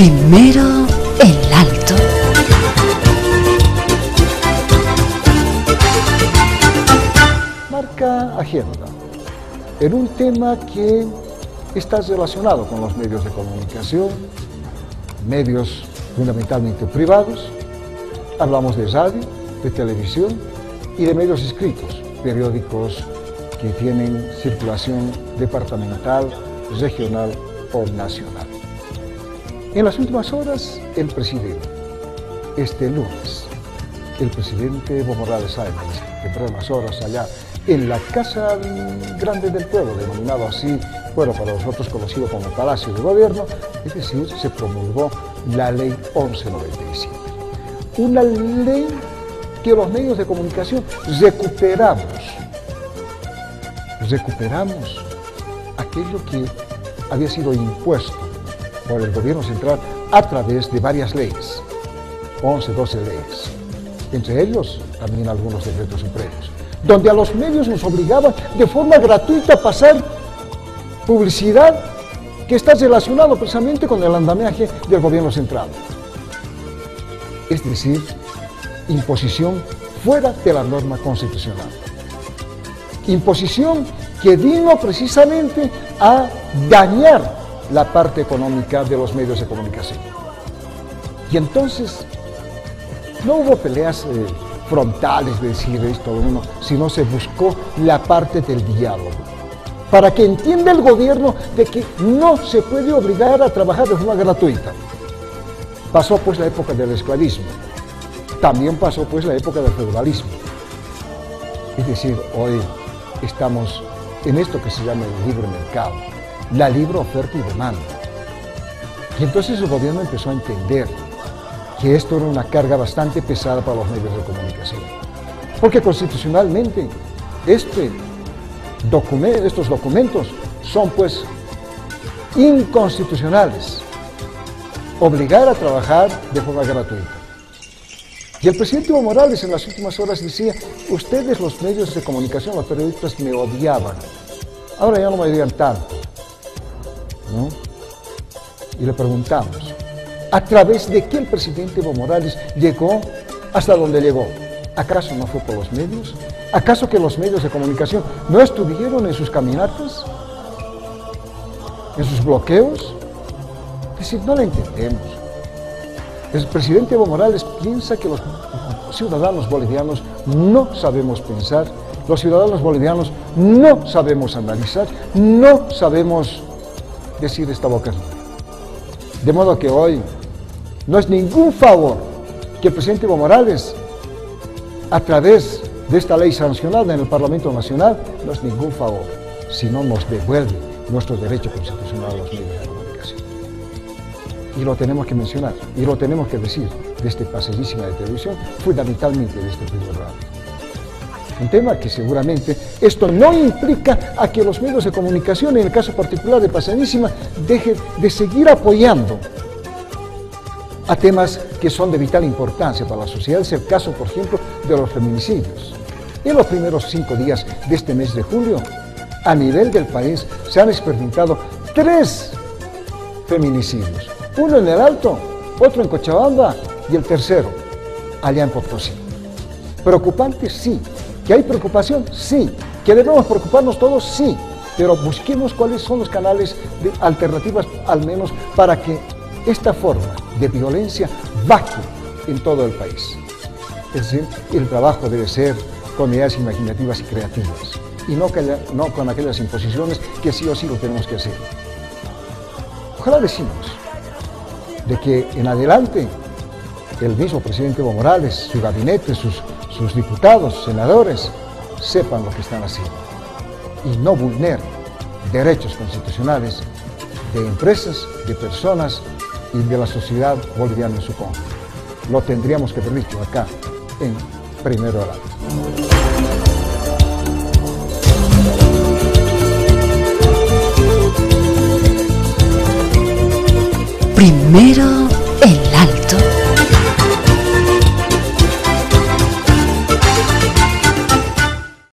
Primero el alto. Marca agenda en un tema que está relacionado con los medios de comunicación, medios fundamentalmente privados. Hablamos de radio, de televisión y de medios escritos, periódicos que tienen circulación departamental, regional o nacional. En las últimas horas, el presidente, este lunes, el presidente Evo Morales Sáenz, que las horas allá en la Casa Grande del Pueblo, denominado así, bueno, para nosotros conocido como Palacio de Gobierno, es decir, se promulgó la Ley 1197. Una ley que los medios de comunicación recuperamos, recuperamos aquello que había sido impuesto por el gobierno central a través de varias leyes, 11, 12 leyes, entre ellos también algunos decretos supremos, donde a los medios nos obligaban de forma gratuita a pasar publicidad que está relacionado precisamente con el andamiaje del gobierno central. Es decir, imposición fuera de la norma constitucional. Imposición que vino precisamente a dañar la parte económica de los medios de comunicación. Y entonces no hubo peleas eh, frontales de decir esto uno, sino se buscó la parte del diálogo. Para que entienda el gobierno de que no se puede obligar a trabajar de forma gratuita. Pasó pues la época del esclavismo. También pasó pues la época del feudalismo. Es decir, hoy estamos en esto que se llama el libre mercado la libre oferta y demanda. Y entonces el gobierno empezó a entender que esto era una carga bastante pesada para los medios de comunicación. Porque constitucionalmente este estos documentos son pues inconstitucionales. Obligar a trabajar de forma gratuita. Y el presidente Evo Morales en las últimas horas decía, ustedes los medios de comunicación, los periodistas me odiaban. Ahora ya no me odian tanto. Y le preguntamos, ¿a través de qué el presidente Evo Morales llegó hasta donde llegó? ¿Acaso no fue por los medios? ¿Acaso que los medios de comunicación no estuvieron en sus caminatas? ¿En sus bloqueos? Es decir, no lo entendemos. El presidente Evo Morales piensa que los ciudadanos bolivianos no sabemos pensar, los ciudadanos bolivianos no sabemos analizar, no sabemos decir esta boca. De modo que hoy no es ningún favor que el presidente Evo Morales, a través de esta ley sancionada en el Parlamento Nacional, no es ningún favor, sino nos devuelve nuestro derecho constitucional a los medios de comunicación. Y lo tenemos que mencionar, y lo tenemos que decir de este pasadísima de televisión, fundamentalmente de este primer radio un tema que seguramente esto no implica a que los medios de comunicación, en el caso particular de Pasadísima, dejen de seguir apoyando a temas que son de vital importancia para la sociedad. Es el caso, por ejemplo, de los feminicidios. En los primeros cinco días de este mes de julio, a nivel del país, se han experimentado tres feminicidios. Uno en el Alto, otro en Cochabamba y el tercero allá en Potosí. Preocupante, sí, ¿Que hay preocupación? Sí. ¿Que debemos preocuparnos todos? Sí. Pero busquemos cuáles son los canales de alternativas, al menos, para que esta forma de violencia baje en todo el país. Es decir, el trabajo debe ser con ideas imaginativas y creativas y no, no con aquellas imposiciones que sí o sí lo tenemos que hacer. Ojalá decimos de que en adelante el mismo presidente Evo Morales, su gabinete, sus sus diputados, senadores, sepan lo que están haciendo y no vulneren derechos constitucionales de empresas, de personas y de la sociedad boliviana en su conjunto. Lo tendríamos que permitir acá en Primero Alto. Primero el alto.